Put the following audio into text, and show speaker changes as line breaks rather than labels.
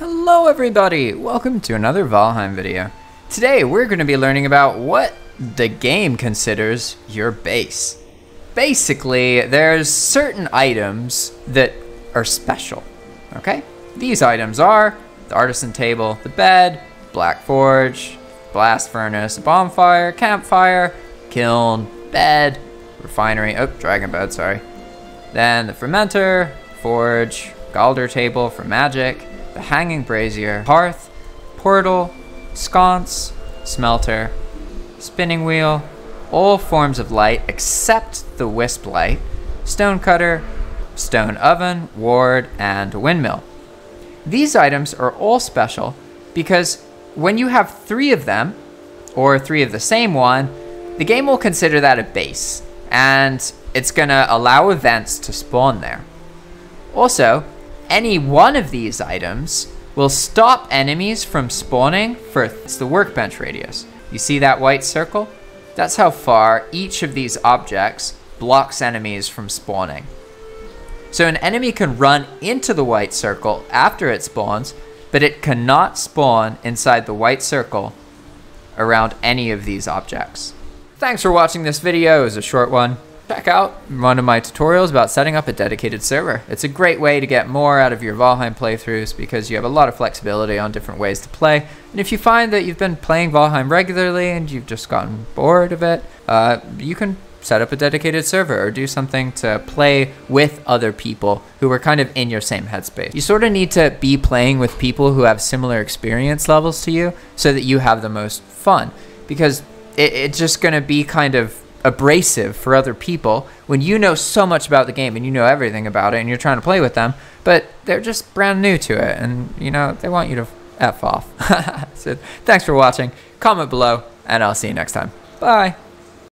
Hello everybody! Welcome to another Valheim video. Today we're going to be learning about what the game considers your base. Basically, there's certain items that are special, okay? These items are the artisan table, the bed, black forge, blast furnace, bonfire, campfire, kiln, bed, refinery, oh, dragon bed, sorry. Then the fermenter, forge, Galdr table for magic, the hanging brazier, hearth, portal, sconce, smelter, spinning wheel, all forms of light except the wisp light, stone cutter, stone oven, ward, and windmill. These items are all special because when you have three of them, or three of the same one, the game will consider that a base, and it's gonna allow events to spawn there. Also, any one of these items will stop enemies from spawning for it's the workbench radius. You see that white circle? That's how far each of these objects blocks enemies from spawning. So an enemy can run into the white circle after it spawns, but it cannot spawn inside the white circle around any of these objects. Thanks for watching this video, it was a short one check out one of my tutorials about setting up a dedicated server. It's a great way to get more out of your Valheim playthroughs because you have a lot of flexibility on different ways to play. And if you find that you've been playing Valheim regularly and you've just gotten bored of it, uh, you can set up a dedicated server or do something to play with other people who are kind of in your same headspace. You sort of need to be playing with people who have similar experience levels to you so that you have the most fun because it, it's just going to be kind of abrasive for other people when you know so much about the game and you know everything about it and you're trying to play with them, but they're just brand new to it and you know they want you to f off. so thanks for watching. Comment below and I'll see you next time. Bye.